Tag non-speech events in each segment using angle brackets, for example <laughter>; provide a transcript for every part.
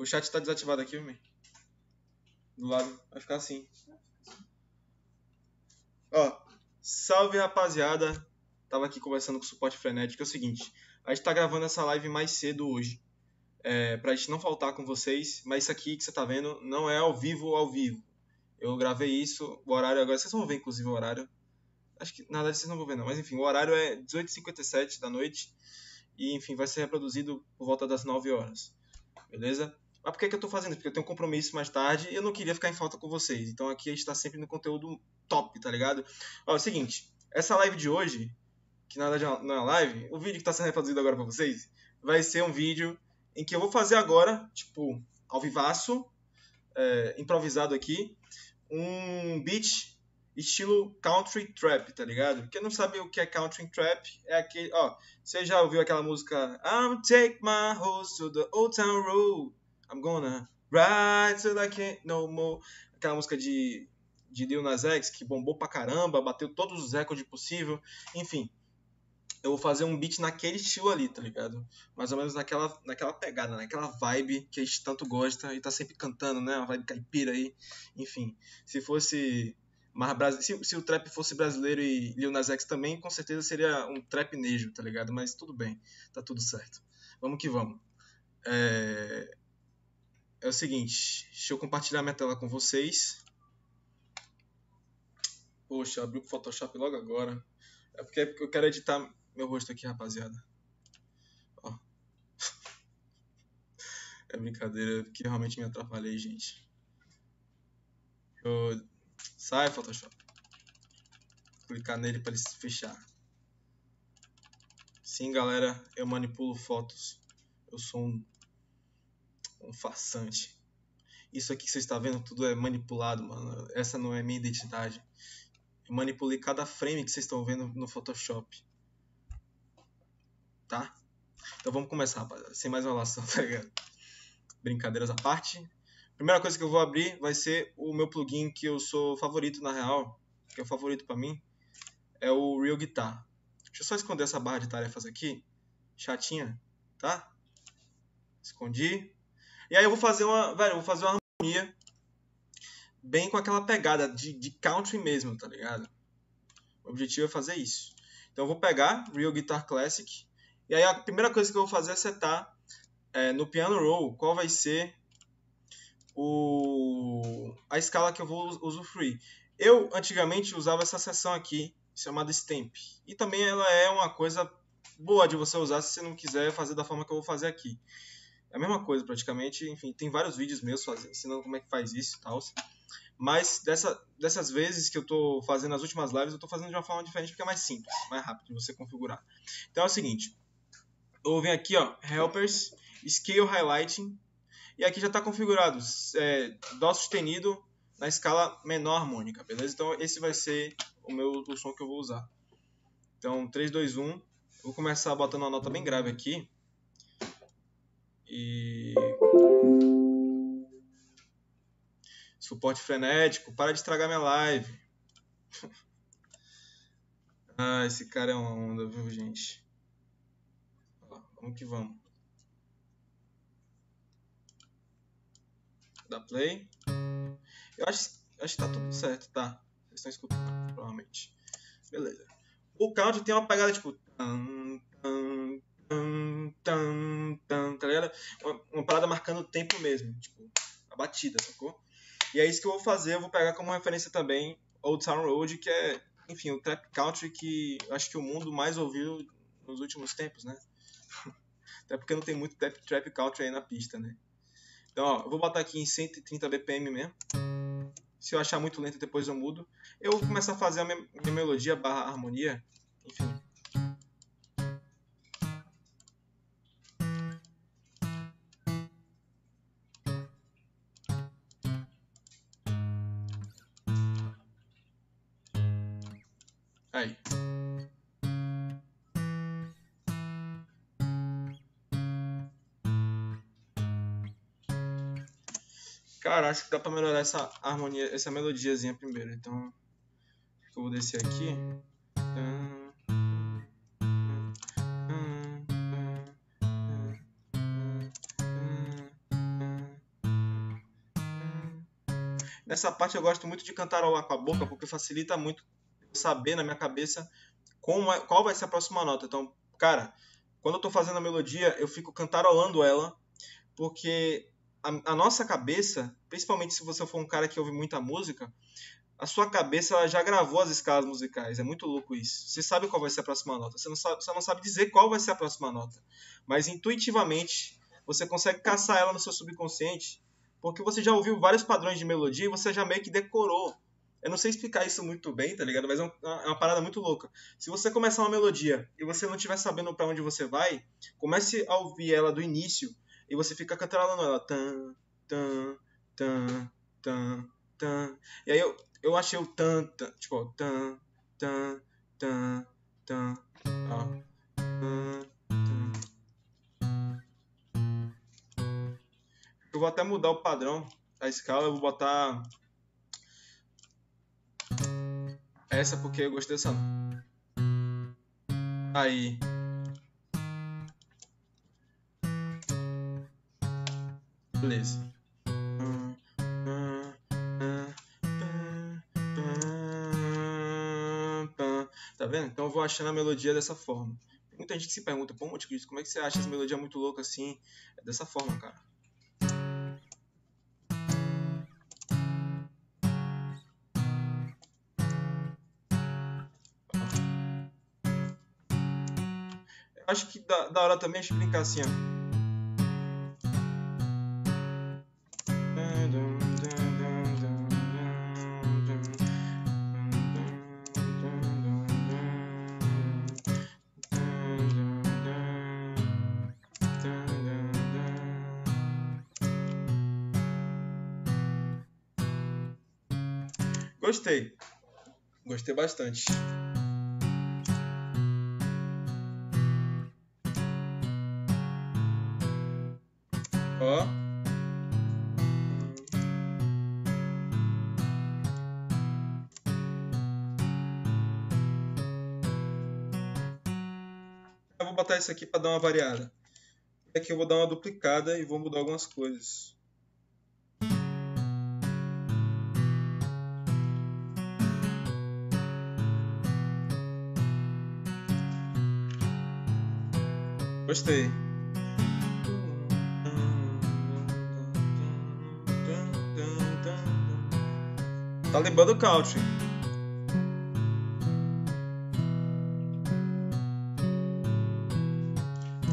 O chat tá desativado aqui, homem. Do lado. Vai ficar assim. Ó, salve rapaziada. Tava aqui conversando com o suporte frenético. É o seguinte, a gente tá gravando essa live mais cedo hoje. É, pra gente não faltar com vocês. Mas isso aqui que você tá vendo não é ao vivo ao vivo. Eu gravei isso, o horário agora. Vocês vão ver, inclusive, o horário. Acho que nada vocês não vão ver, não. Mas enfim, o horário é 18h57 da noite. E enfim, vai ser reproduzido por volta das 9 horas. Beleza? Mas por que, que eu tô fazendo? Porque eu tenho um compromisso mais tarde e eu não queria ficar em falta com vocês. Então aqui a gente tá sempre no conteúdo top, tá ligado? Ó, é o seguinte, essa live de hoje, que nada não é live, o vídeo que tá sendo reproduzido agora pra vocês, vai ser um vídeo em que eu vou fazer agora, tipo, ao vivaço, é, improvisado aqui, um beat estilo country trap, tá ligado? Quem não sabe o que é country trap, é aquele, ó, você já ouviu aquela música I'm take my horse to the old town road, I'm gonna ride till I can't no more, aquela música de de Lil Nas X que bombou pra caramba, bateu todos os recordes possível, enfim. Eu vou fazer um beat naquele estilo ali, tá ligado? Mais ou menos naquela, naquela pegada, naquela vibe que a gente tanto gosta e tá sempre cantando, né? Uma vibe caipira aí. Enfim, se fosse mais se, se o trap fosse brasileiro e Lil Nas X também, com certeza seria um trap nejo, tá ligado? Mas tudo bem, tá tudo certo. Vamos que vamos. É, é o seguinte, deixa eu compartilhar minha tela com vocês. Poxa, abri o Photoshop logo agora. É porque eu quero editar meu rosto aqui, rapaziada. Ó. <laughs> É brincadeira, porque realmente me atrapalhei, gente. Eu Sai, Photoshop. Clicar nele para ele se fechar. Sim, galera, eu manipulo fotos. Eu sou um, um farsante. Isso aqui que você está vendo tudo é manipulado, mano. Essa não é minha identidade. Eu manipulei cada frame que vocês estão vendo no Photoshop. Tá? Então vamos começar, rapaziada. Sem mais enrolação, <laughs> tá ligado? Brincadeiras à parte primeira coisa que eu vou abrir vai ser o meu plugin que eu sou favorito na real, que é o favorito para mim, é o Real Guitar. Deixa eu só esconder essa barra de tarefas aqui, chatinha, tá? Escondi. E aí eu vou fazer uma, velho, vou fazer uma harmonia bem com aquela pegada de, de country mesmo, tá ligado? O objetivo é fazer isso. Então eu vou pegar Real Guitar Classic e aí a primeira coisa que eu vou fazer é setar é, no piano roll qual vai ser o, a escala que eu vou usufruir. Eu antigamente usava essa seção aqui, chamada Stamp. E também ela é uma coisa boa de você usar se você não quiser fazer da forma que eu vou fazer aqui. É a mesma coisa praticamente, enfim, tem vários vídeos meus fazendo, ensinando como é que faz isso e tal. Mas dessa, dessas vezes que eu estou fazendo as últimas lives, eu estou fazendo de uma forma diferente porque é mais simples, mais rápido de você configurar. Então é o seguinte, eu venho aqui, ó, Helpers, Scale Highlighting, e aqui já está configurado é, Dó sustenido na escala menor harmônica, beleza? Então esse vai ser o meu o som que eu vou usar. Então 3, 2, 1. Vou começar botando uma nota bem grave aqui. E. Suporte frenético. Para de estragar minha live. <laughs> ah, esse cara é uma onda, viu, gente? Vamos que vamos. da play. Eu acho, acho que tá tudo certo, tá? Vocês estão escutando, provavelmente. Beleza. O count tem uma pegada tipo. Tan, tan, tan, tá ligado? Uma, uma parada marcando o tempo mesmo, tipo, a batida, sacou? E é isso que eu vou fazer, eu vou pegar como referência também Old Town Road, que é, enfim, o trap country que acho que o mundo mais ouviu nos últimos tempos, né? <laughs> Até porque não tem muito trap, trap country aí na pista, né? Então, ó, eu vou botar aqui em 130 BPM mesmo. Se eu achar muito lento, depois eu mudo. Eu vou começar a fazer a minha, minha melodia barra harmonia. Enfim. Acho que dá pra melhorar essa harmonia, essa melodiazinha primeiro. Então, eu vou descer aqui. Nessa parte eu gosto muito de cantarolar com a boca, porque facilita muito saber na minha cabeça é, qual vai ser a próxima nota. Então, cara, quando eu tô fazendo a melodia, eu fico cantarolando ela, porque a, a nossa cabeça, principalmente se você for um cara que ouve muita música, a sua cabeça já gravou as escalas musicais. É muito louco isso. Você sabe qual vai ser a próxima nota. Você não sabe, você não sabe dizer qual vai ser a próxima nota. Mas intuitivamente, você consegue caçar ela no seu subconsciente, porque você já ouviu vários padrões de melodia e você já meio que decorou. Eu não sei explicar isso muito bem, tá ligado? Mas é, é uma parada muito louca. Se você começar uma melodia e você não estiver sabendo para onde você vai, comece a ouvir ela do início e você fica cantarolando ela. Tan, tan, tan, tan, tan. E aí eu, eu achei o tan, tan tipo, tan, tan, tan, tan, ó. Eu vou até mudar o padrão da escala, eu vou botar essa porque eu gostei dessa. Aí. Beleza. Tá vendo? Então eu vou achando a melodia dessa forma. Tem muita gente que se pergunta, pô, Monte como é que você acha essa melodia muito louca assim? É dessa forma, cara. Acho que da, da hora também explicar assim, ó. Gostei bastante. Ó. Eu vou botar isso aqui para dar uma variada. Aqui eu vou dar uma duplicada e vou mudar algumas coisas. Gostei. Tá lembrando o country.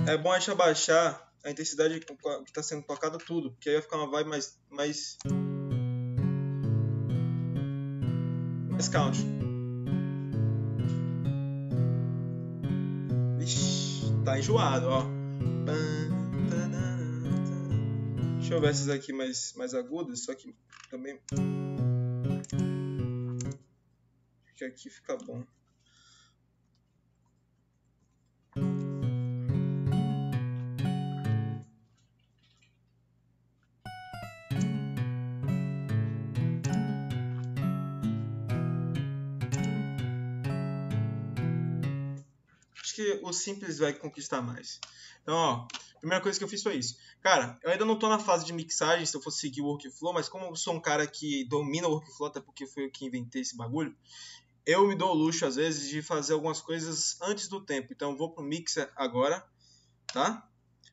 É bom a gente abaixar a intensidade que está sendo tocada tudo, porque aí vai ficar uma vibe mais mais mais country. Tá enjoado, ó. Deixa eu ver essas aqui mais, mais agudas, só que também. Acho que aqui fica bom. O simples vai conquistar mais. Então, ó, primeira coisa que eu fiz foi isso. Cara, eu ainda não tô na fase de mixagem, se eu fosse seguir o workflow, mas como eu sou um cara que domina o workflow, até porque foi eu que inventei esse bagulho, eu me dou o luxo, às vezes, de fazer algumas coisas antes do tempo. Então, vou pro mixer agora, tá?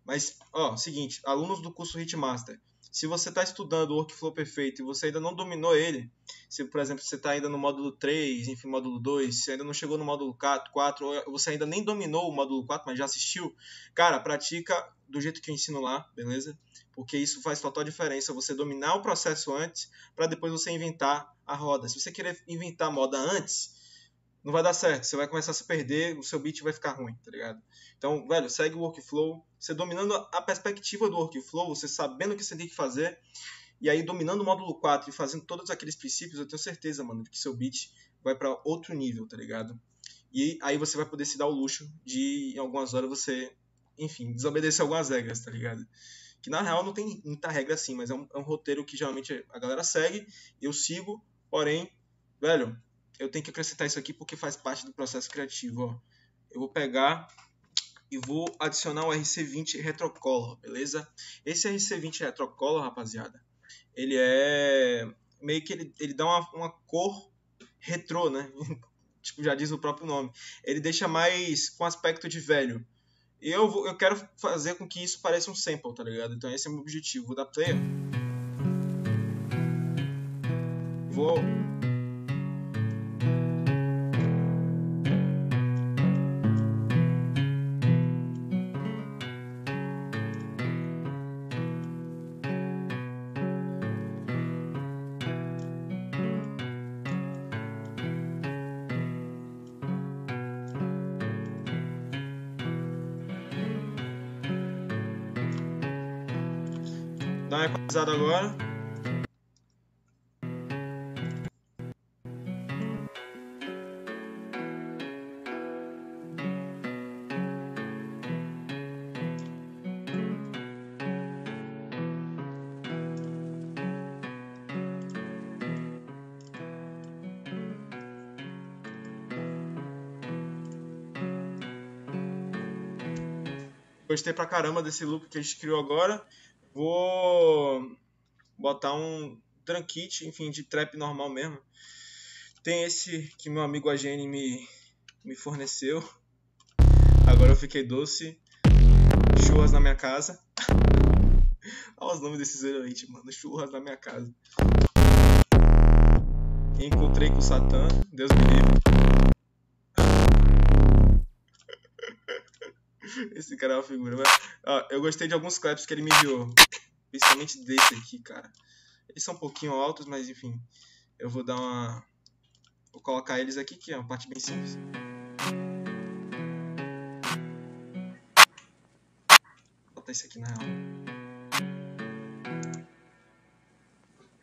Mas, ó, seguinte, alunos do curso Hitmaster, se você está estudando o workflow perfeito e você ainda não dominou ele, se por exemplo você está ainda no módulo 3, enfim, módulo 2, se ainda não chegou no módulo 4, 4, ou você ainda nem dominou o módulo 4, mas já assistiu, cara, pratica do jeito que eu ensino lá, beleza? Porque isso faz total diferença, você dominar o processo antes, para depois você inventar a roda. Se você querer inventar a moda antes, não vai dar certo. Você vai começar a se perder, o seu beat vai ficar ruim, tá ligado? Então, velho, segue o workflow. Você dominando a perspectiva do workflow, você sabendo o que você tem que fazer, e aí dominando o módulo 4 e fazendo todos aqueles princípios, eu tenho certeza, mano, que seu beat vai para outro nível, tá ligado? E aí você vai poder se dar o luxo de, em algumas horas, você, enfim, desobedecer algumas regras, tá ligado? Que na real não tem muita regra assim, mas é um, é um roteiro que geralmente a galera segue, eu sigo, porém, velho, eu tenho que acrescentar isso aqui porque faz parte do processo criativo. Ó. Eu vou pegar e vou adicionar o RC20 Retrocolor, beleza? Esse RC20 Retrocolor, rapaziada, ele é meio que ele, ele dá uma, uma cor retrô, né? <laughs> tipo, já diz o próprio nome. Ele deixa mais com aspecto de velho. E eu, vou, eu quero fazer com que isso pareça um sample, tá ligado? Então esse é o meu objetivo. Vou dar play. Vou Dá uma equalizada agora. Gostei pra caramba desse loop que a gente criou agora. Vou botar um tranquite, enfim, de trap normal mesmo. Tem esse que meu amigo Agene me, me forneceu. Agora eu fiquei doce. Churras na minha casa. <laughs> Olha os nomes desses leite, mano. Churras na minha casa. Encontrei com o Satã. Deus me livre. Esse cara é uma figura. Mas, ó, eu gostei de alguns clips que ele me enviou. Principalmente desse aqui, cara. Eles são um pouquinho altos, mas enfim. Eu vou dar uma. Vou colocar eles aqui, que é uma parte bem simples. Vou botar esse aqui na real.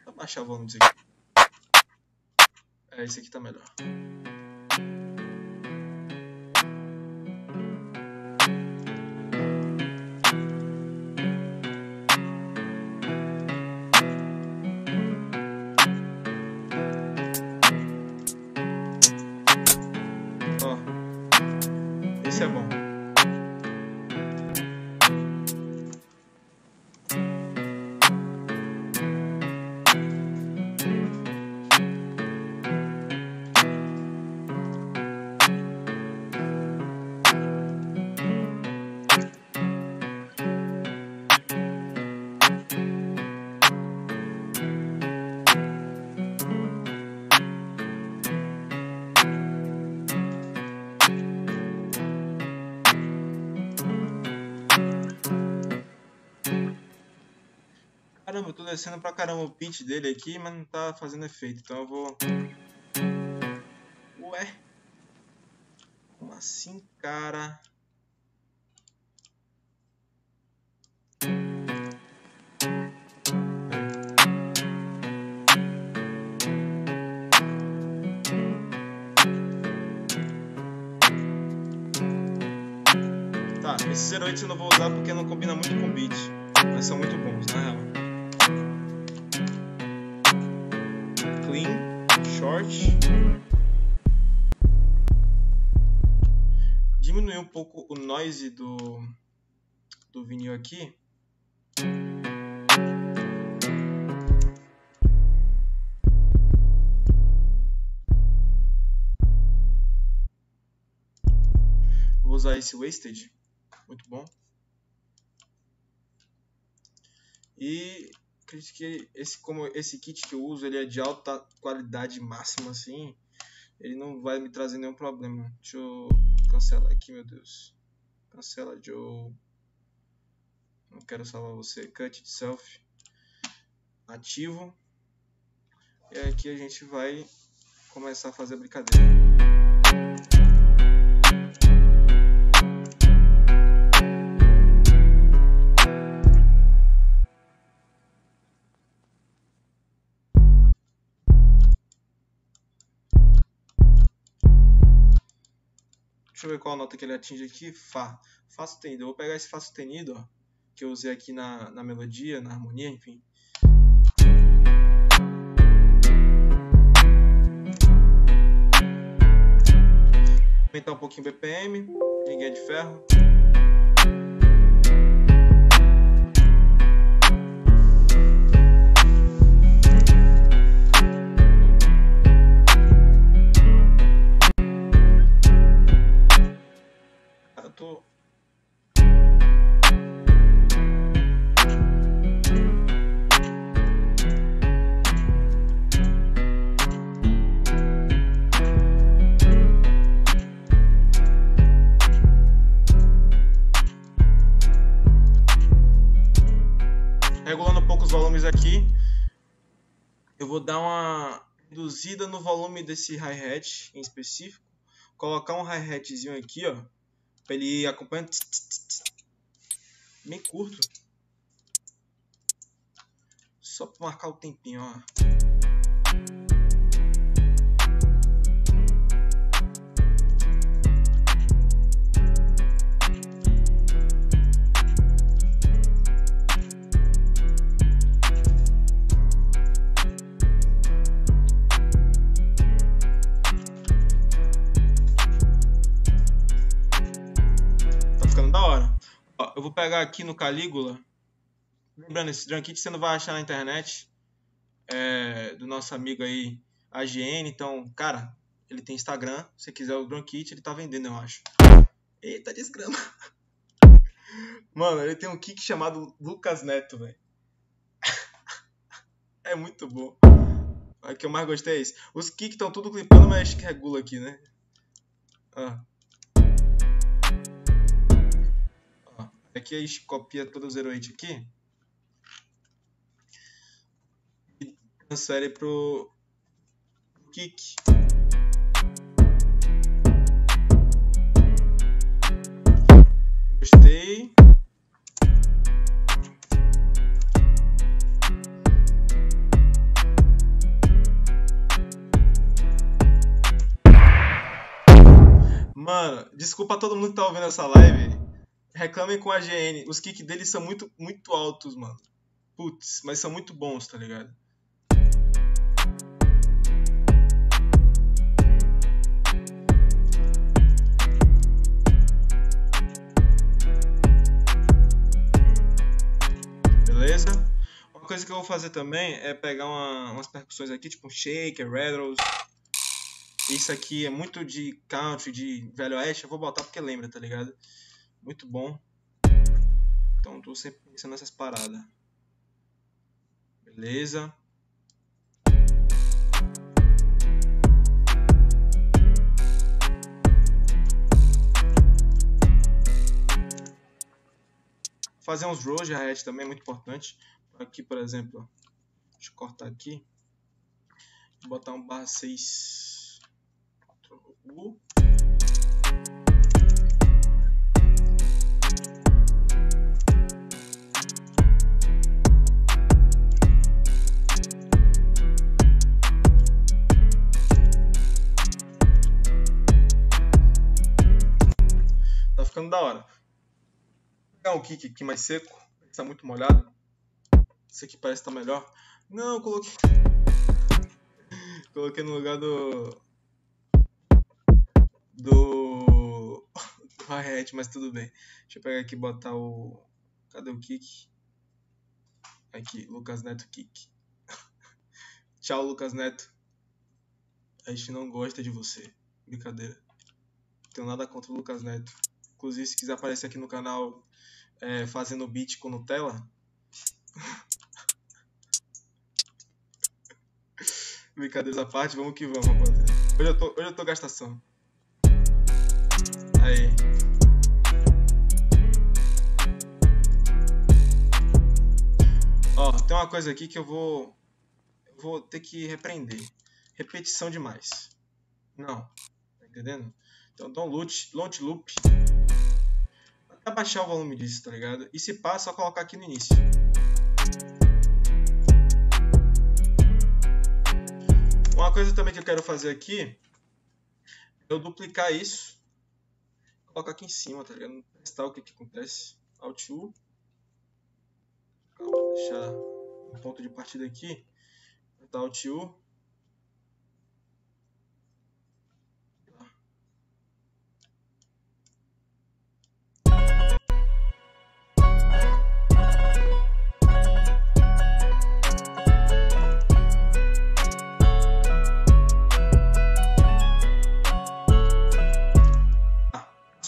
Vou baixar o volume disso aqui. É, esse aqui tá melhor. Descendo pra caramba o pitch dele aqui, mas não tá fazendo efeito. Então eu vou. Ué? Como assim, cara? Tá, esses 08 eu não vou usar porque não combina muito com o beat. Mas são muito bons, na real. Pouco o noise do, do vinil aqui. Vou usar esse Wasted, muito bom. E acredito que esse, como esse kit que eu uso ele é de alta qualidade máxima assim, ele não vai me trazer nenhum problema. Deixa eu cancelar aqui, meu Deus. Cancela, Joe. Não quero salvar você. Cut itself. Ativo. E aqui a gente vai começar a fazer a brincadeira. Deixa eu ver qual nota que ele atinge aqui. Fá. Fá sustenido. Eu vou pegar esse Fá sustenido, ó, que eu usei aqui na, na melodia, na harmonia, enfim. Aumentar um pouquinho o BPM. Ninguém é de ferro. Desse hi-hat em específico. Colocar um hi-hatzinho aqui, ó. Pra ele ir acompanhando. Bem curto. Só pra marcar o tempinho, ó. Pegar aqui no Calígula. Lembrando, esse drum kit você não vai achar na internet. É, do nosso amigo aí, AGN. Então, cara, ele tem Instagram. Se quiser o drum kit, ele tá vendendo, eu acho. Eita, desgrama. <laughs> Mano, ele tem um kick chamado Lucas Neto, velho. <laughs> é muito bom. O que eu mais gostei é esse. Os kicks estão tudo clipando, mas regula aqui, né? Ah. Aqui a gente copia todo o 08 aqui e transfere pro kick. Gostei. Mano, desculpa todo mundo que tá ouvindo essa live reclamem com a GN. Os kicks deles são muito, muito altos, mano. Putz, mas são muito bons, tá ligado? Beleza? Uma coisa que eu vou fazer também é pegar uma, umas percussões aqui, tipo um shaker, rattles. Isso aqui é muito de country, de velho oeste. Eu vou botar porque lembra, tá ligado? Muito bom. Então tô sempre pensando nessas paradas. Beleza. Fazer uns rolls de hi também é muito importante. Aqui, por exemplo, deixa eu cortar aqui. Vou botar um barra 6 U. ficando da hora. Vou pegar um kick aqui mais seco. Está muito molhado. Esse aqui parece estar tá melhor. Não, coloquei. <laughs> coloquei no lugar do. Do. <laughs> do hi-hat, mas tudo bem. Deixa eu pegar aqui e botar o. Cadê o kick? Aqui, Lucas Neto Kick. <laughs> Tchau, Lucas Neto. A gente não gosta de você. Brincadeira. Não tenho nada contra o Lucas Neto. Inclusive, se quiser aparecer aqui no canal é, fazendo beat com Nutella. <laughs> Brincadeiras à parte, vamos que vamos, rapaziada. Hoje eu tô, hoje eu tô gastação. Aí. Ó, tem uma coisa aqui que eu vou. Vou ter que repreender. Repetição demais. Não. Tá entendendo? Então, dá um loop abaixar o volume disso, tá ligado? E se passa, só colocar aqui no início. Uma coisa também que eu quero fazer aqui é eu duplicar isso. Colocar aqui em cima, tá ligado? Testar o que, que acontece. Alt U. Calma, deixar um ponto de partida aqui. Alt U.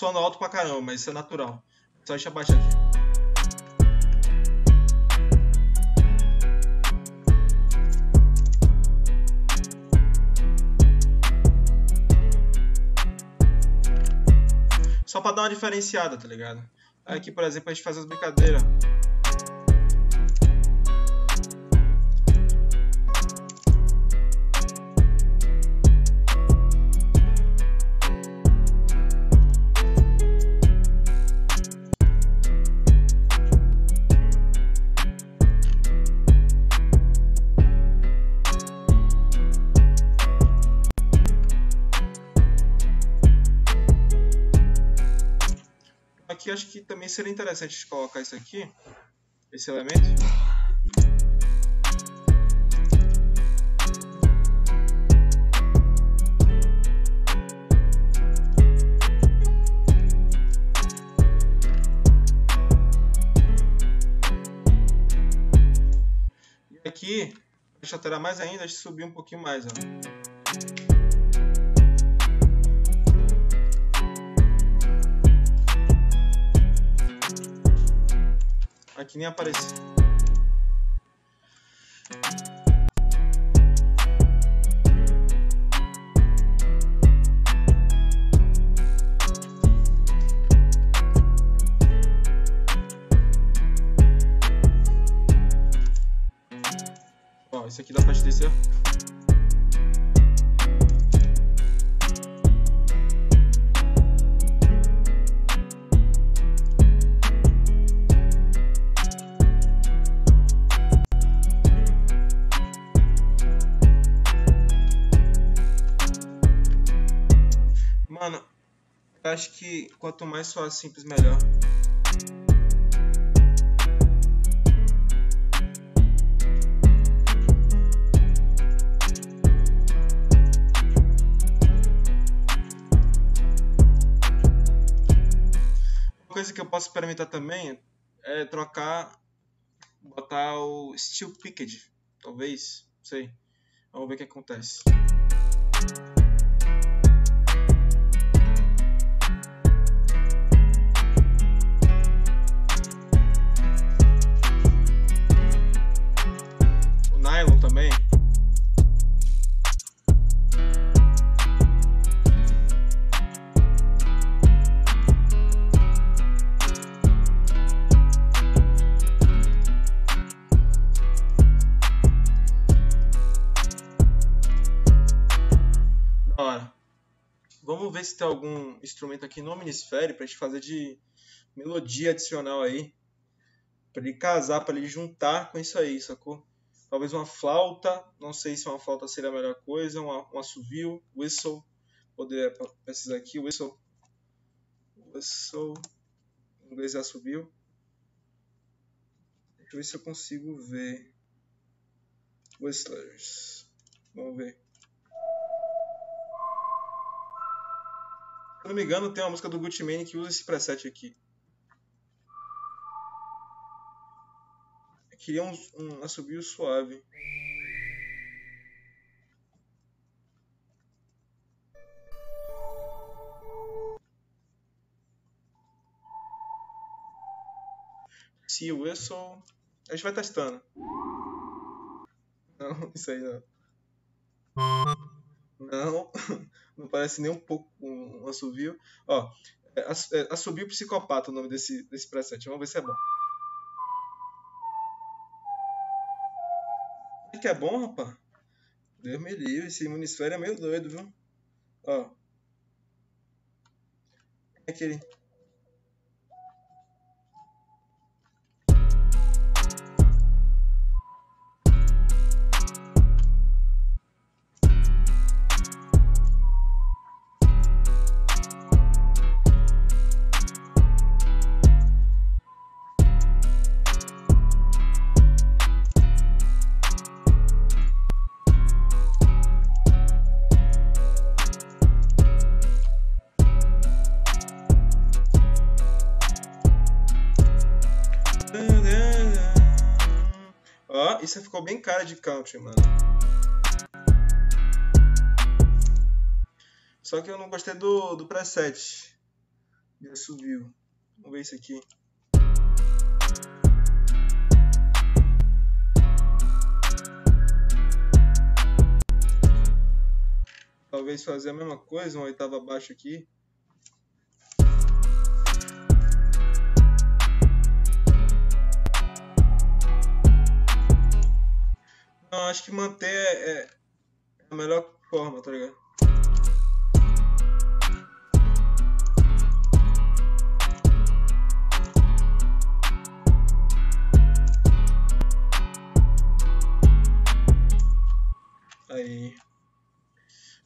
sono alto pra caramba, mas isso é natural. Só deixa aqui. Só pra dar uma diferenciada, tá ligado? Aqui, por exemplo, a gente faz as brincadeiras. Acho que também seria interessante colocar isso aqui, esse elemento. E aqui, eu alterar mais ainda, deixa eu subir um pouquinho mais, ó. Aqui nem apareceu. Ó, esse aqui dá pra te descer. Acho que quanto mais soar simples, melhor. Uma coisa que eu posso experimentar também é trocar, botar o Steel Picked, talvez, não sei. Vamos ver o que acontece. Vamos ver se tem algum instrumento aqui no Minisfere pra gente fazer de melodia adicional aí. Pra ele casar, pra ele juntar com isso aí, sacou? Talvez uma flauta, não sei se uma flauta seria a melhor coisa, uma, um assovio, whistle, poderia precisar aqui, whistle, whistle, em inglês é assovio. Deixa eu ver se eu consigo ver. Whistlers, vamos ver. Se eu não me engano, tem uma música do Gucci Mane que usa esse preset aqui. Eu queria um, um assobio suave. Se whistle. A gente vai testando. Não, isso aí não. Não, <laughs> não parece nem um pouco um assovio. Ó, é, é, assobio psicopata o nome desse, desse preset. Vamos ver se é bom. É que é bom, rapaz? Deus me livre, esse Munisfere é meio doido, viu? Ó. É aquele. Isso ficou bem cara de country, mano. Só que eu não gostei do, do preset. Ele subiu. Vamos ver isso aqui. Talvez fazer a mesma coisa, uma oitava abaixo aqui. Não, acho que manter é, é a melhor forma, tá ligado? Aí.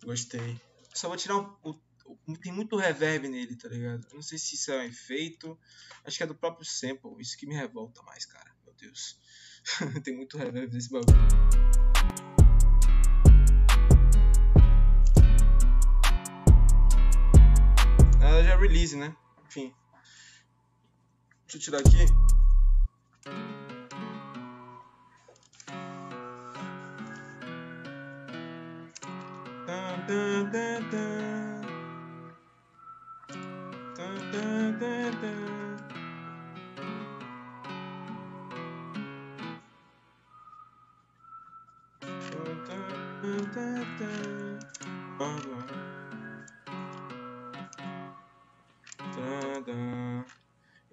Gostei. Só vou tirar um- o, tem muito reverb nele, tá ligado? Eu não sei se isso é um efeito. Acho que é do próprio sample. Isso que me revolta mais, cara. Meu Deus. <laughs> tem muito reverb nesse bagulho. Ela já release, né? Enfim. Deixa eu tirar aqui. Dun, dun. Dun,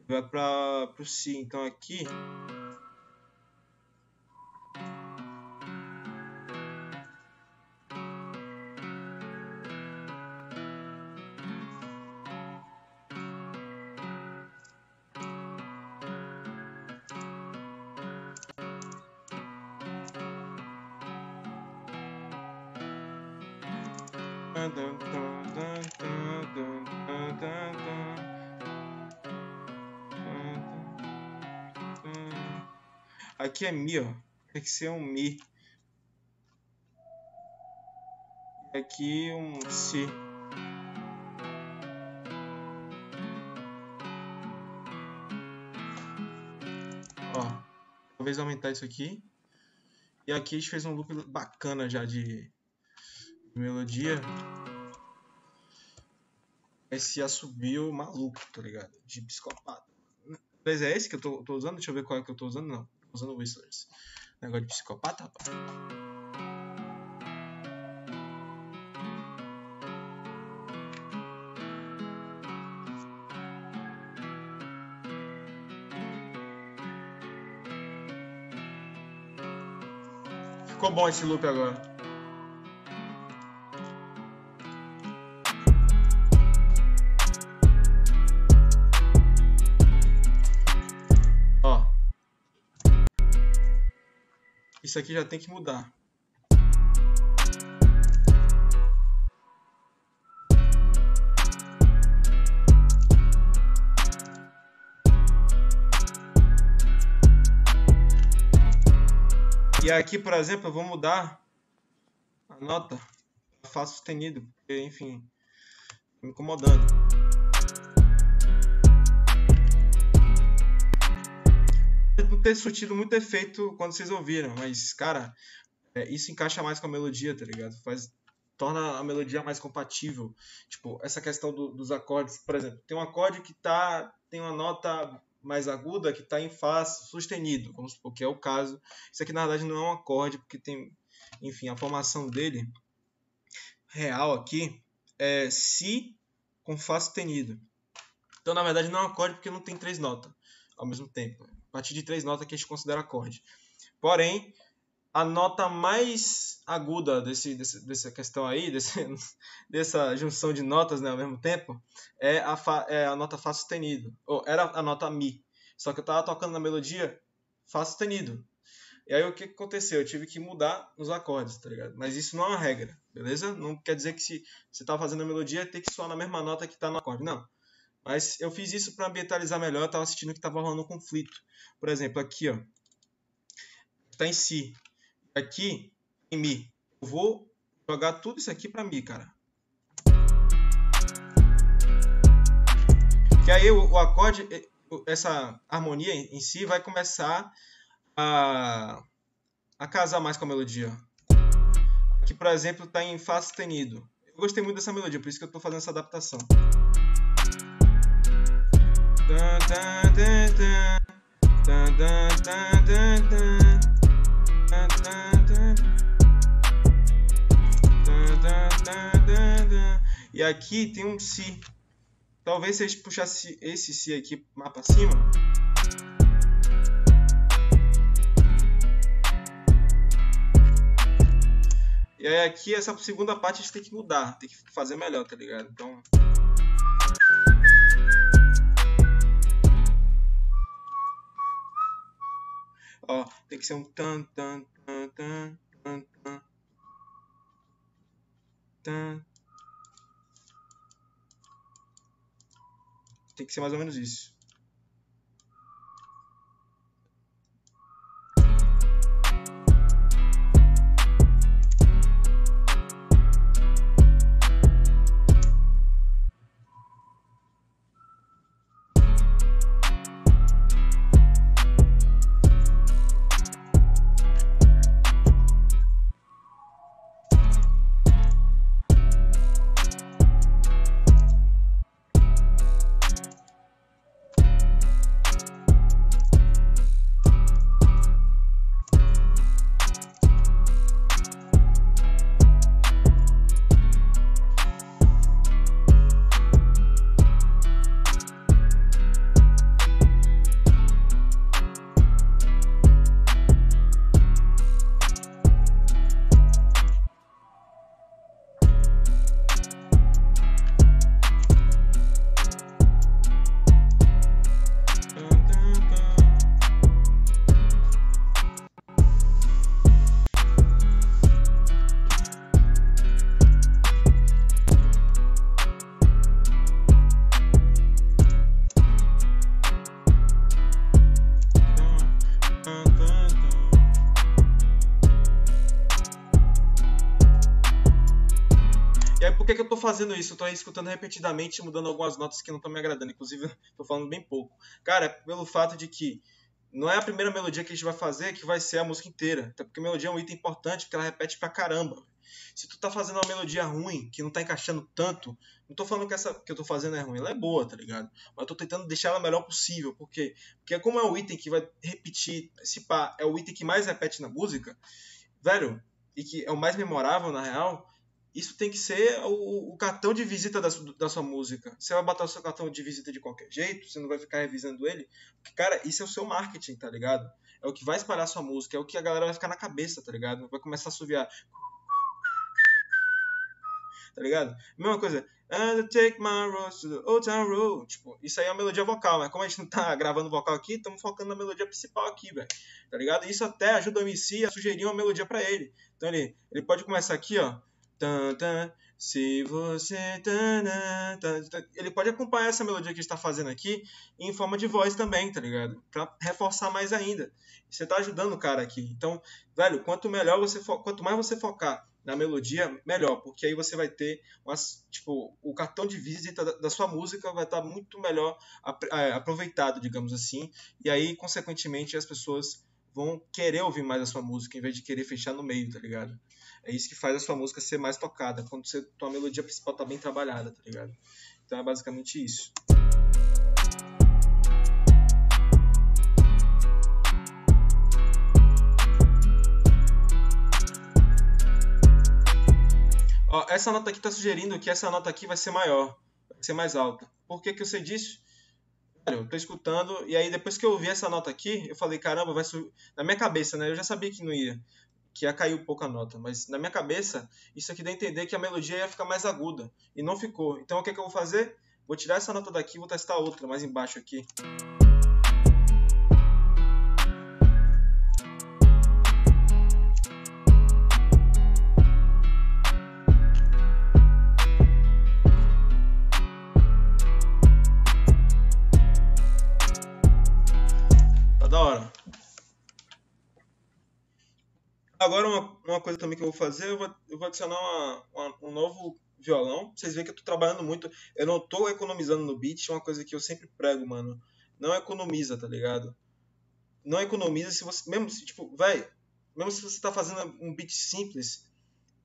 Vai para pro Si, então aqui. Aqui é Mi, ó. Tem que ser um Mi. E aqui um Si. Ó, talvez aumentar isso aqui. E aqui a gente fez um loop bacana já de melodia. Esse assobio maluco, tá ligado? De psicopata. Mas é esse que eu tô, tô, usando? Deixa eu ver qual é que eu tô usando. Não, usando Whistlers. Negócio de psicopata, rapaz. Ficou bom esse loop agora. Isso aqui já tem que mudar. E aqui, por exemplo, eu vou mudar a nota Fá sustenido, porque, enfim, tá me incomodando. Não ter surtido muito efeito quando vocês ouviram, mas, cara, é, isso encaixa mais com a melodia, tá ligado? Faz, torna a melodia mais compatível. Tipo, essa questão do, dos acordes, por exemplo, tem um acorde que tá, tem uma nota mais aguda que está em Fá sustenido, vamos supor que é o caso. Isso aqui na verdade não é um acorde, porque tem, enfim, a formação dele real aqui é Si com Fá sustenido. Então na verdade não é um acorde porque não tem três notas ao mesmo tempo. Partir de três notas que a gente considera acorde. Porém, a nota mais aguda desse, desse, dessa questão aí, desse, <laughs> dessa junção de notas né, ao mesmo tempo, é a, fa, é a nota Fá sustenido. Ou era a nota Mi. Só que eu estava tocando na melodia Fá sustenido. E aí o que aconteceu? Eu tive que mudar nos acordes, tá ligado? Mas isso não é uma regra, beleza? Não quer dizer que se você está fazendo a melodia tem que soar na mesma nota que está no acorde, não. Mas eu fiz isso para ambientalizar melhor, eu estava sentindo que estava rolando um conflito. Por exemplo, aqui, ó. Está em Si aqui em Mi. Eu vou jogar tudo isso aqui para Mi, cara. Que aí o, o, acorde, essa harmonia em si vai começar a, a casar mais com a melodia. Aqui, por exemplo, está em Fá sustenido. Eu gostei muito dessa melodia, por isso que eu estou fazendo essa adaptação. E aqui tem um Si. Talvez se a gente puxasse esse Si aqui mais para cima. E aí aqui essa segunda parte a gente tem que mudar, tem que fazer melhor, tá ligado? Então. Ó, tem que ser um tan tan tan tan tan tan. tan. Tem que ser mais ou menos isso. Fazendo isso? Eu tô escutando repetidamente, mudando algumas notas que não estão me agradando. Inclusive, <laughs> tô falando bem pouco. Cara, pelo fato de que não é a primeira melodia que a gente vai fazer que vai ser a música inteira. Até porque melodia é um item importante, porque ela repete pra caramba. Se tu tá fazendo uma melodia ruim, que não tá encaixando tanto, não tô falando que essa que eu tô fazendo é ruim, ela é boa, tá ligado? Mas eu tô tentando deixar ela melhor possível, porque porque como é o item que vai repetir, se pá, é o item que mais repete na música, velho, e que é o mais memorável na real, isso tem que ser o, o cartão de visita da, da, sua música. Você vai botar o seu cartão de visita de qualquer jeito, você não vai ficar revisando ele. Porque, cara, isso é o seu marketing, tá ligado? É o que vai espalhar a sua música, é o que a galera vai ficar na cabeça, tá ligado? Vai começar a assoviar. Tá ligado? Mesma coisa. And take my rose to the old town road. Tipo, isso aí é uma melodia vocal, mas como a gente não tá <laughs> gravando vocal aqui, estamos focando na melodia principal aqui, velho. Tá ligado? Isso até ajuda o MC a sugerir uma melodia para ele. Então ele, ele pode começar aqui, ó. Se você. Ele pode acompanhar essa melodia que está fazendo aqui em forma de voz também, tá ligado? Pra reforçar mais ainda. Você tá ajudando o cara aqui. Então, velho, quanto melhor você fo... quanto mais você focar na melodia, melhor, porque aí você vai ter umas, tipo, o cartão de visita da, sua música vai estar tá muito melhor é, aproveitado, digamos assim, e aí, consequentemente, as pessoas vão querer ouvir mais a sua música em vez de querer fechar no meio, tá ligado? É isso que faz a sua música ser mais tocada, quando você, tua melodia principal tá bem trabalhada, tá ligado? Então é basicamente isso. Ó, essa nota aqui tá sugerindo que essa nota aqui vai ser maior, vai ser mais alta. Por que, que eu sei disso? Eu tô escutando, e aí depois que eu ouvi essa nota aqui, eu falei, caramba, vai subir. Na minha cabeça, né? Eu já sabia que não ia que ia cair um pouco a nota, mas na minha cabeça isso aqui dá a entender que a melodia ia ficar mais aguda e não ficou. Então o que, é que eu vou fazer? Vou tirar essa nota daqui e vou testar outra mais embaixo aqui. Agora, uma, uma coisa também que eu vou fazer, eu vou, eu vou adicionar uma, uma, um novo violão. Vocês veem que eu tô trabalhando muito. Eu não tô economizando no beat, é uma coisa que eu sempre prego, mano. Não economiza, tá ligado? Não economiza se você. Mesmo se, tipo, vai. Mesmo se você tá fazendo um beat simples,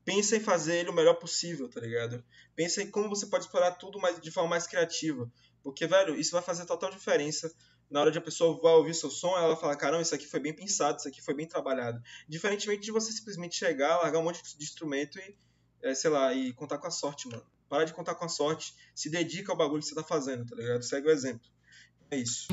pensa em fazer ele o melhor possível, tá ligado? Pensa em como você pode explorar tudo mais, de forma mais criativa. Porque, velho, isso vai fazer total diferença na hora de a pessoa vai ouvir seu som, ela fala, caramba, isso aqui foi bem pensado, isso aqui foi bem trabalhado. Diferentemente de você simplesmente chegar, largar um monte de instrumento e, é, sei lá, e contar com a sorte, mano. Para de contar com a sorte, se dedica ao bagulho que você tá fazendo, tá ligado? Segue o exemplo. É isso.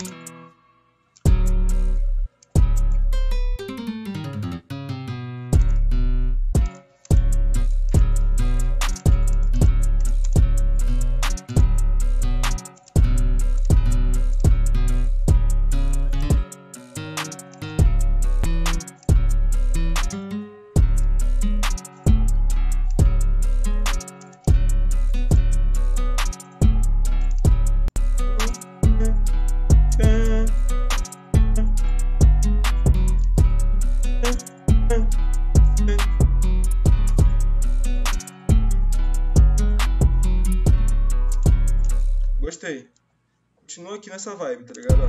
Aqui nessa vibe, tá ligado? Ó.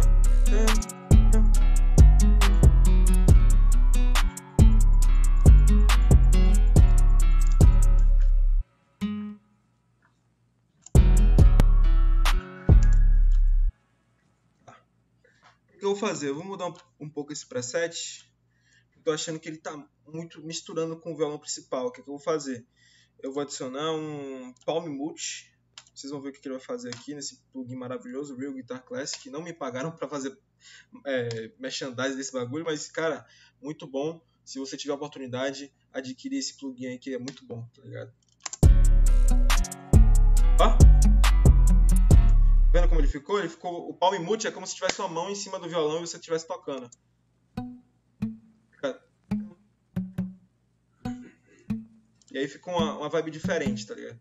O que eu vou fazer? Eu vou mudar um, um pouco esse preset. Tô achando que ele tá muito misturando com o violão principal. O que, é que eu vou fazer? Eu vou adicionar um Palm Mute vocês vão ver o que ele vai fazer aqui nesse plugin maravilhoso, Real Guitar Classic. Não me pagaram para fazer é, merchandising desse bagulho, mas, cara, muito bom. Se você tiver a oportunidade, adquirir esse plugin aí que é muito bom, tá ligado? Ó! Vendo como ele ficou? Ele ficou. O palm mute é como se tivesse uma mão em cima do violão e você estivesse tocando. E aí ficou uma, uma vibe diferente, tá ligado?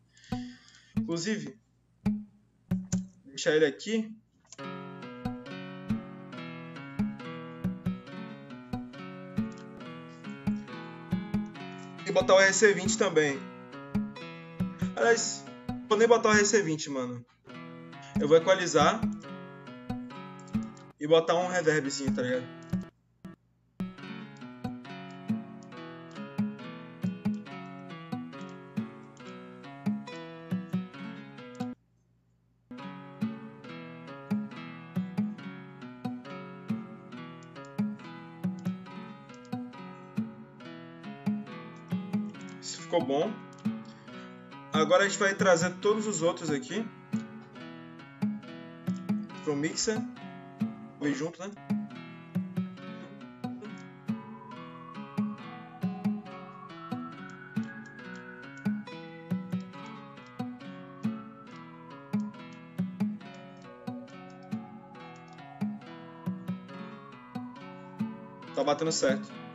Inclusive, deixar ele aqui. E botar o RC20 também. Aliás, vou nem botar o RC20, mano. Eu vou equalizar e botar um reverbzinho, tá ligado? Bom. Agora a gente vai trazer todos os outros aqui para o mixer. Vem junto, né? Tá batendo certo.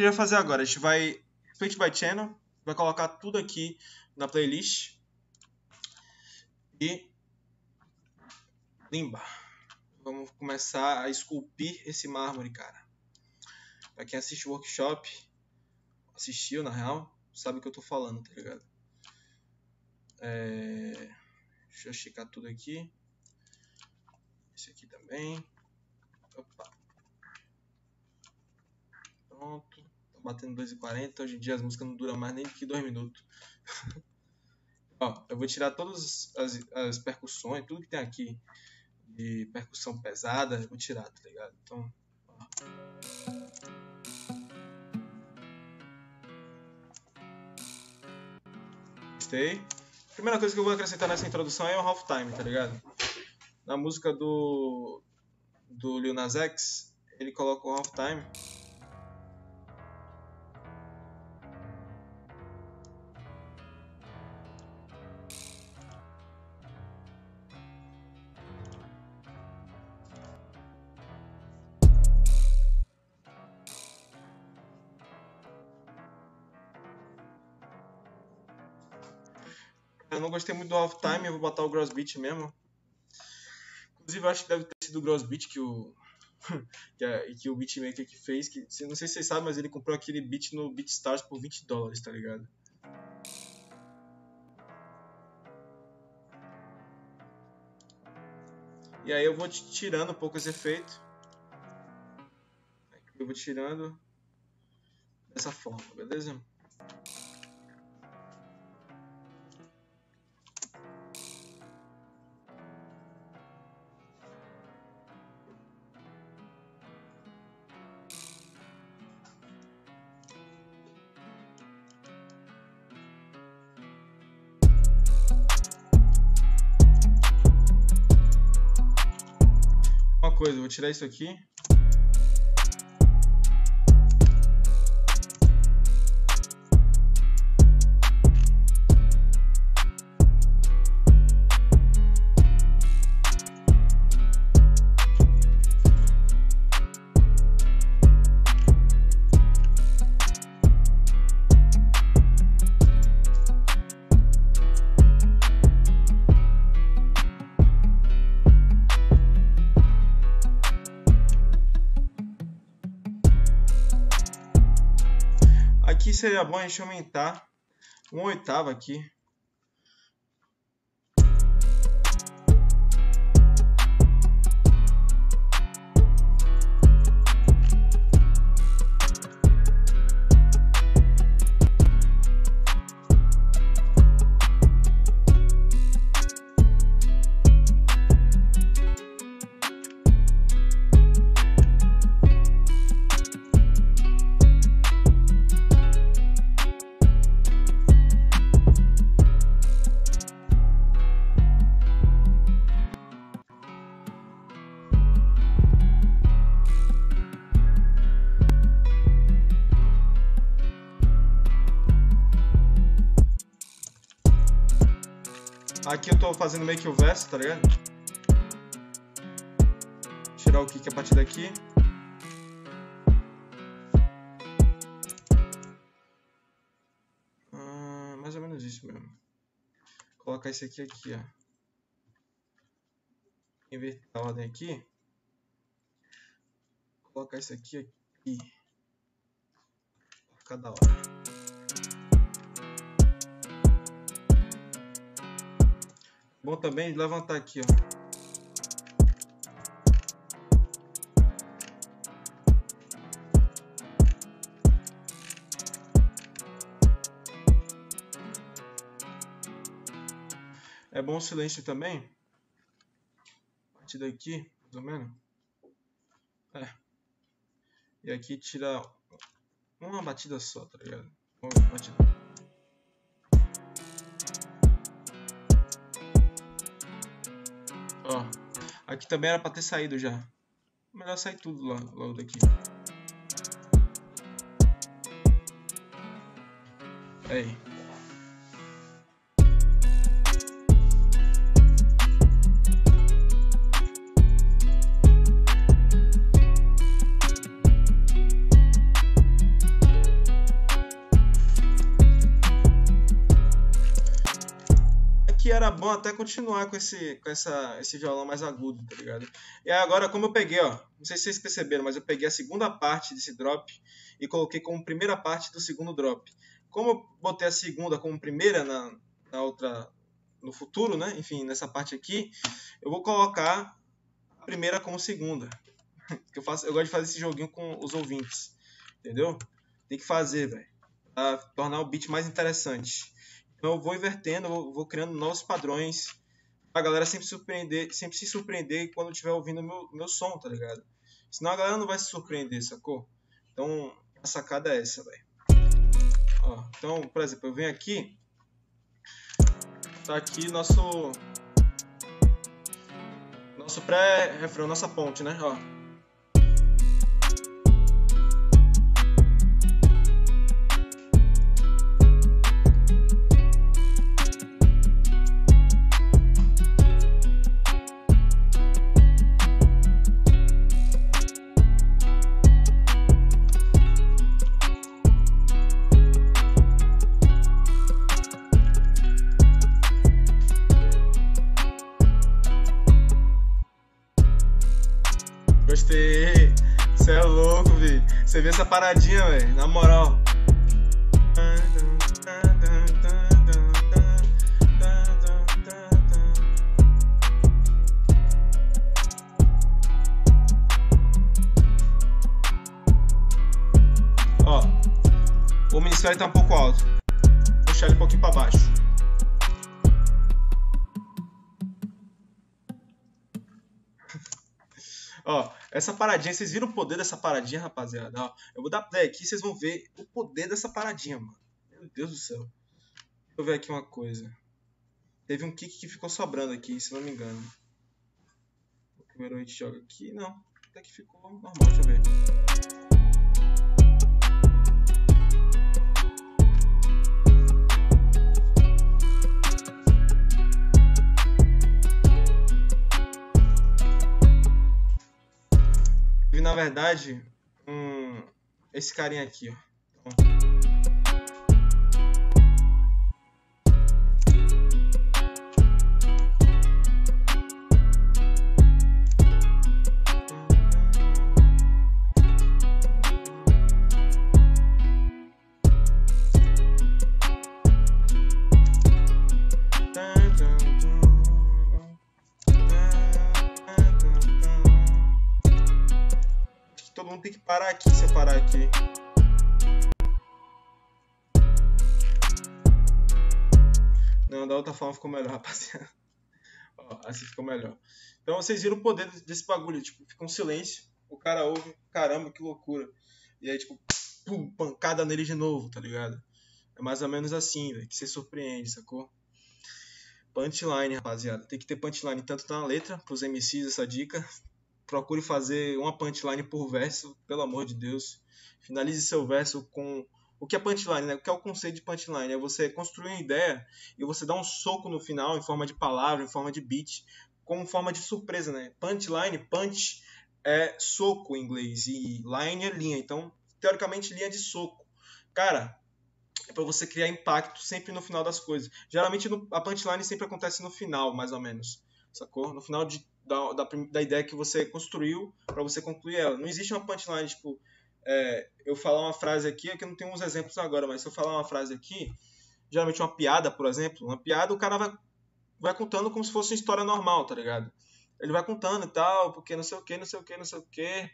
Gente vai fazer agora? A gente vai split by channel, vai colocar tudo aqui na playlist e limba. Vamos começar a esculpir esse mármore, cara. Pra quem assiste o workshop, assistiu na real, sabe o que eu tô falando, tá ligado? É... Deixa eu esticar tudo aqui. Esse aqui também. Opa. Pronto. Batendo 2,40. Hoje em dia as músicas não duram mais nem que 2 minutos. <laughs> Ó, eu vou tirar todas as, as percussões, tudo que tem aqui de percussão pesada, eu vou tirar, tá ligado? Então, ó. Gostei. Primeira coisa que eu vou acrescentar nessa introdução é o halftime, tá ligado? Na música do do Lil Nas X, ele coloca o halftime gostei muito do halftime, eu vou botar o Gross Beat mesmo. Inclusive, acho que deve ter sido o Gross Beat que o. <laughs> que, é, que o beatmaker que fez. Que, não sei se vocês sabem, mas ele comprou aquele beat no BeatStars por 20 dólares, tá ligado? E aí eu vou tirando um pouco esse efeito. Eu vou tirando dessa forma, beleza? Tirar isso aqui. Seria bom a gente aumentar uma oitava aqui. Aqui eu tô fazendo meio que o verso, tá ligado? Tirar o kick a partir daqui. Ah, mais ou menos isso mesmo. Colocar esse aqui aqui, ó. Inverter a ordem aqui. Colocar isso aqui aqui. Cada hora. Bom também levantar aqui, ó. É bom o silêncio também. A partir daqui, mais ou menos. É. E aqui tira uma batida só, tá ligado? Uma batida. Ó, aqui também era pra ter saído já. Melhor sair tudo lá, logo daqui. Aí. Era bom até continuar com esse, com essa, esse violão mais agudo, tá ligado? E agora, como eu peguei, ó, não sei se vocês perceberam, mas eu peguei a segunda parte desse drop e coloquei como primeira parte do segundo drop. Como eu botei a segunda como primeira na, na outra, no futuro, né? Enfim, nessa parte aqui, eu vou colocar a primeira como segunda. <laughs> eu, faço, eu gosto de fazer esse joguinho com os ouvintes, entendeu? Tem que fazer, velho, pra tornar o beat mais interessante. Então eu vou invertendo, eu vou criando novos padrões pra galera sempre surpreender, sempre se surpreender quando estiver ouvindo meu, meu som, tá ligado? Senão a galera não vai se surpreender, sacou? Então a sacada é essa, velho. Então, por exemplo, eu venho aqui, tá aqui nosso nosso pré-refrão, nossa ponte, né? Ó. paradinha, velho. Na moral. Ó. O ministério tá um pouco alto. Vou puxar ele um pouquinho pra baixo. Ó, essa paradinha, vocês viram o poder dessa paradinha, rapaziada? Ó, eu vou dar play aqui vocês vão ver o poder dessa paradinha, mano. Meu Deus do céu. Deixa eu ver aqui uma coisa. Teve um kick que ficou sobrando aqui, se não me engano. o Heroite joga aqui. Não, até que ficou normal, deixa eu ver. Na verdade, um, esse carinha aqui, ó. Forma ficou melhor, <laughs> rapaziada. Ó, assim ficou melhor. Então vocês viram o poder desse bagulho. Tipo, fica um silêncio, o cara ouve, caramba, que loucura. E aí, tipo, pum, pancada nele de novo, tá ligado? É mais ou menos assim, velho, que você surpreende, sacou? Punchline, rapaziada. Tem que ter punchline tanto na letra, pros MCs essa dica, procure fazer uma punchline por verso, pelo amor de Deus. Finalize seu verso com o que é punchline, né? O que é o conceito de punchline? É você construir uma ideia e você dar um soco no final em forma de palavra, em forma de beat, como forma de surpresa, né? Punchline, punch é soco em inglês e line é linha. Então, teoricamente, linha de soco. Cara, é para você criar impacto sempre no final das coisas. Geralmente a punchline sempre acontece no final, mais ou menos. Sacou? No final de da, da, da ideia que você construiu para você concluir ela. Não existe uma punchline, tipo, é, eu falar uma frase aqui, é que eu não tenho uns exemplos agora, mas se eu falar uma frase aqui, geralmente uma piada, por exemplo, uma piada, o cara vai, vai contando como se fosse uma história normal, tá ligado? Ele vai contando e tal, porque não sei o que, não sei o que, não sei o que.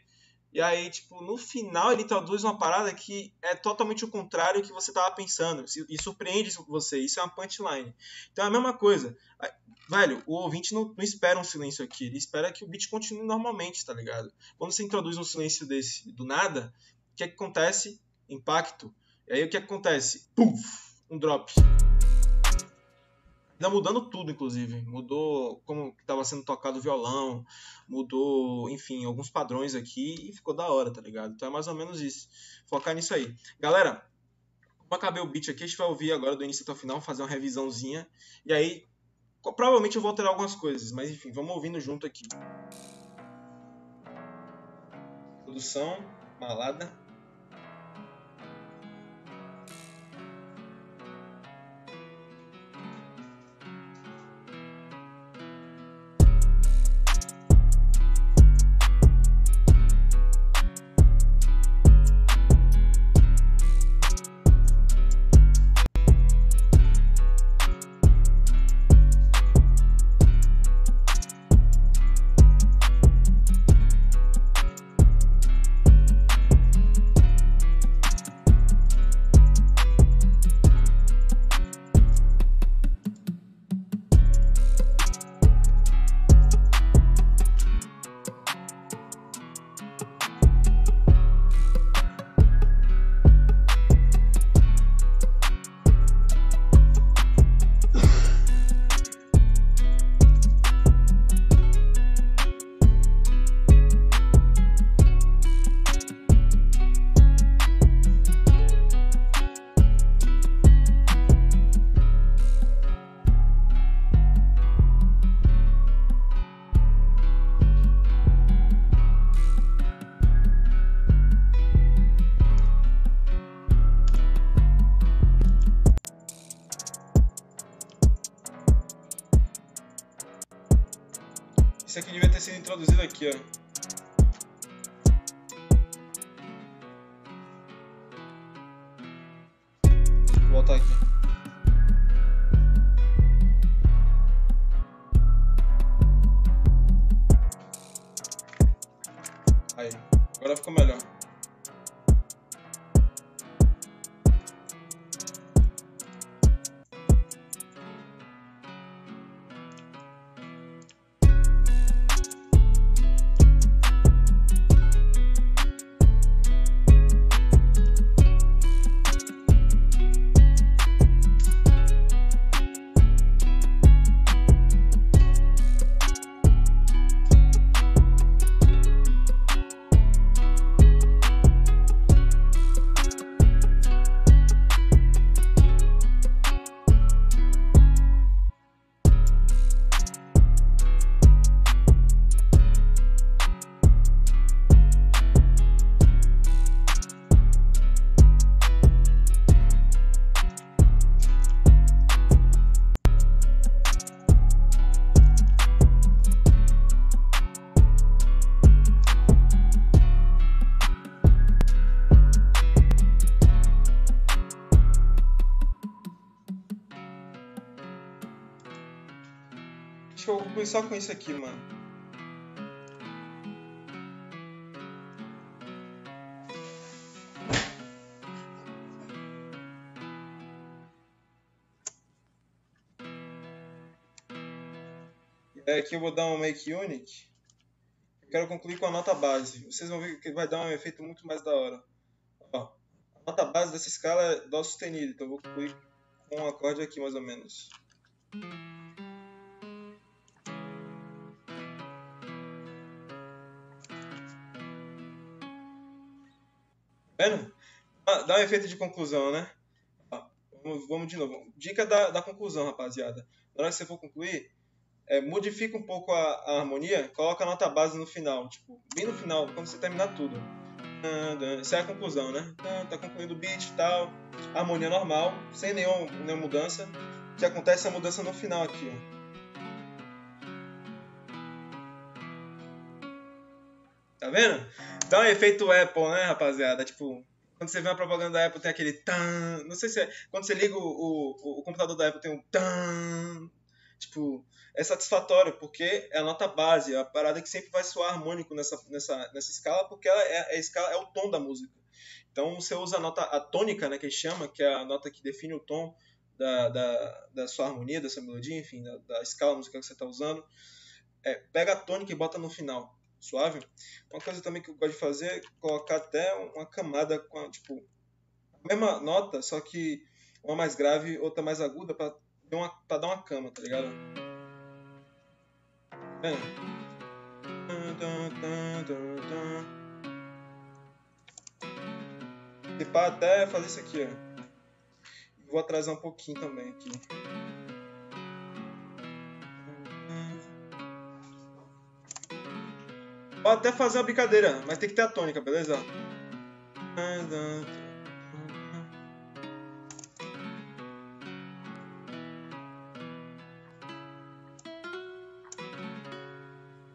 E aí, tipo, no final ele traduz uma parada que é totalmente o contrário que você tava pensando. E surpreende você. Isso é uma punchline. Então é a mesma coisa. Velho, o ouvinte não, não espera um silêncio aqui. Ele espera que o beat continue normalmente, tá ligado? Quando você introduz um silêncio desse do nada, o que, é que acontece? Impacto. E aí o que, é acontece? Puf! Um drop. Ainda mudando tudo, inclusive. Mudou como estava sendo tocado o violão, mudou, enfim, alguns padrões aqui e ficou da hora, tá ligado? Então é mais ou menos isso. Focar nisso aí. Galera, como acabei o beat aqui, a gente vai ouvir agora do início até o final, fazer uma revisãozinha. E aí, provavelmente eu vou alterar algumas coisas, mas enfim, vamos ouvindo junto aqui. Produção, malada. Só com isso aqui, mano. É, aqui eu vou dar um make unique. Eu quero concluir com a nota base. Vocês vão ver que vai dar um efeito muito mais da hora. Ó, a nota base dessa escala é Dó sustenido, então eu vou concluir com um acorde aqui mais ou menos. Vendo? Dá um efeito de conclusão, né? Vamos, de novo. Dica da, da conclusão, rapaziada. Na hora que você for concluir, é, modifica um pouco a, a, harmonia, coloca a nota base no final, tipo, bem no final, quando você terminar tudo. Essa é a conclusão, né? Tá concluindo o beat e tal, harmonia normal, sem nenhum, nenhuma mudança. Que acontece a mudança no final aqui, ó. Tá vendo? Dá um efeito Apple, né, rapaziada? Tipo, quando você vê uma propaganda da Apple tem aquele tan. Não sei se é. Quando você liga o, o, o computador da Apple tem um tan. Tipo, é satisfatório, porque é a nota base, é a parada que sempre vai soar harmônico nessa, nessa, nessa escala, porque ela é, é, a escala, é o tom da música. Então você usa a nota a tônica, né, que chama, que é a nota que define o tom da, da, da sua harmonia, da sua melodia, enfim, da, da escala musical que você está usando. É, pega a tônica e bota no final, suave. Uma coisa também que eu gosto de fazer é colocar até uma camada com a, tipo, a mesma nota, só que uma mais grave, outra mais aguda, para dar uma cama, tá ligado? Vendo? E para até fazer isso aqui, ó. Vou atrasar um pouquinho também aqui. Pode até fazer uma brincadeira, mas tem que ter a tônica, beleza?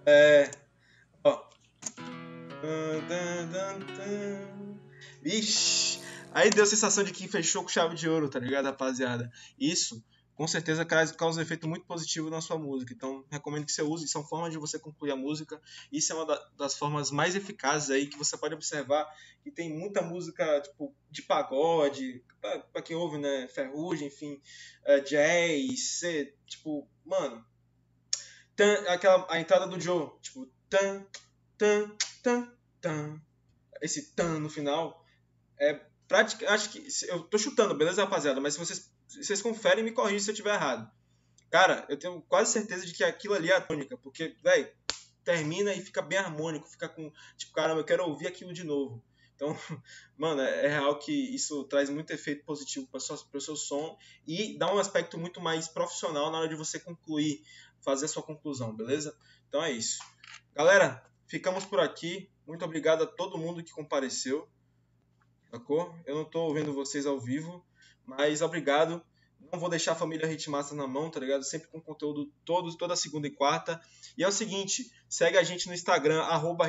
É. Ó. Vixe. Aí deu a sensação de que fechou com chave de ouro, tá ligado, rapaziada? Isso, com certeza, causa um efeito muito positivo na sua música. Então, recomendo que você use. São formas de você concluir a música. Isso é uma das formas mais eficazes aí que você pode observar. Que tem muita música, tipo, de pagode, pra, quem ouve, né? Ferrugem, enfim, uh, jazz, cê, tipo, mano, tan, aquela, a entrada do Joe, tipo, tan, tan, tan, tan. Esse tan no final é prática. Acho que. Eu tô chutando, beleza, rapaziada? Mas se vocês, vocês conferem, me corrigem se eu estiver errado. Cara, eu tenho quase certeza de que aquilo ali é a tônica, porque, velho, termina e fica bem harmônico, fica com. Tipo, caramba, eu quero ouvir aquilo de novo. Então, <laughs> mano, é, é real que isso traz muito efeito positivo para o seu som e dá um aspecto muito mais profissional na hora de você concluir fazer a sua conclusão, beleza? Então é isso. Galera, ficamos por aqui. Muito obrigado a todo mundo que compareceu. Sacou? Eu não estou vendo vocês ao vivo, mas obrigado. Não vou deixar a família Hitmaster na mão, tá ligado? Sempre com conteúdo todos, toda segunda e quarta. E é o seguinte, segue a gente no Instagram, arroba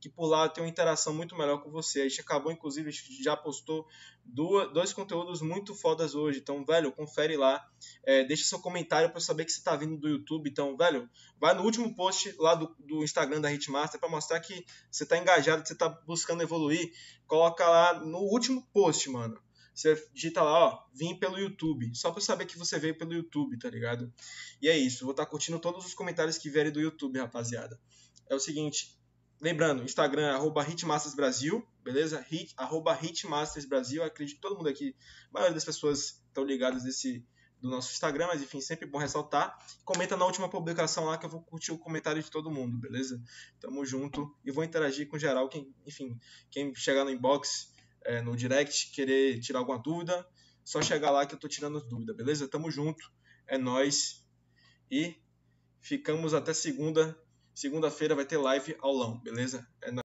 que por lá tem uma interação muito melhor com você. A gente acabou, inclusive, a gente já postou duas, dois conteúdos muito fodas hoje. Então, velho, confere lá. É, deixa seu comentário para saber que você tá vindo do YouTube. Então, velho, vai no último post lá do, do Instagram da Hitmaster para mostrar que você tá engajado, que você tá buscando evoluir. Coloca lá no último post, mano você digita lá, ó, vim pelo YouTube. Só pra saber que você veio pelo YouTube, tá ligado? E é isso. Vou estar tá curtindo todos os comentários que vierem do YouTube, rapaziada. É o seguinte. Lembrando, Instagram é arroba HitmastersBrasil, beleza? Hit, arroba HitmastersBrasil. Acredito que todo mundo aqui, a maioria das pessoas estão ligadas desse, do nosso Instagram, mas enfim, sempre bom ressaltar. Comenta na última publicação lá que eu vou curtir o comentário de todo mundo, beleza? Tamo junto e vou interagir com geral. Quem, enfim, quem chegar no inbox é, no direct, querer tirar alguma dúvida, só chegar lá que eu tô tirando as dúvidas, beleza? Tamo junto, é nós e ficamos até segunda. Segunda-feira vai ter live aulão, beleza? É